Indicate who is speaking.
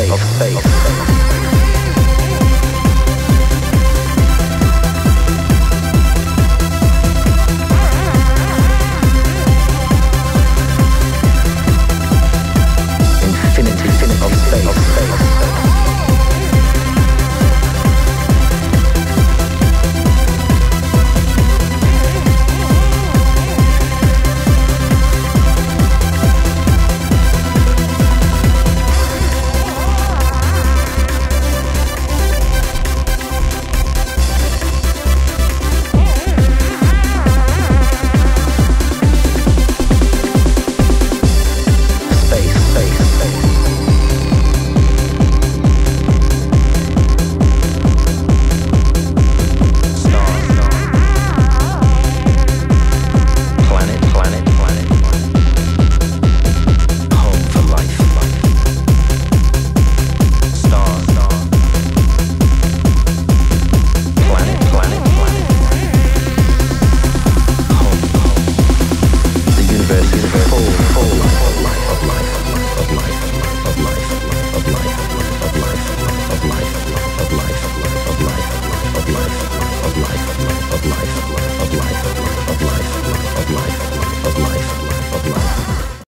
Speaker 1: faith. Of faith.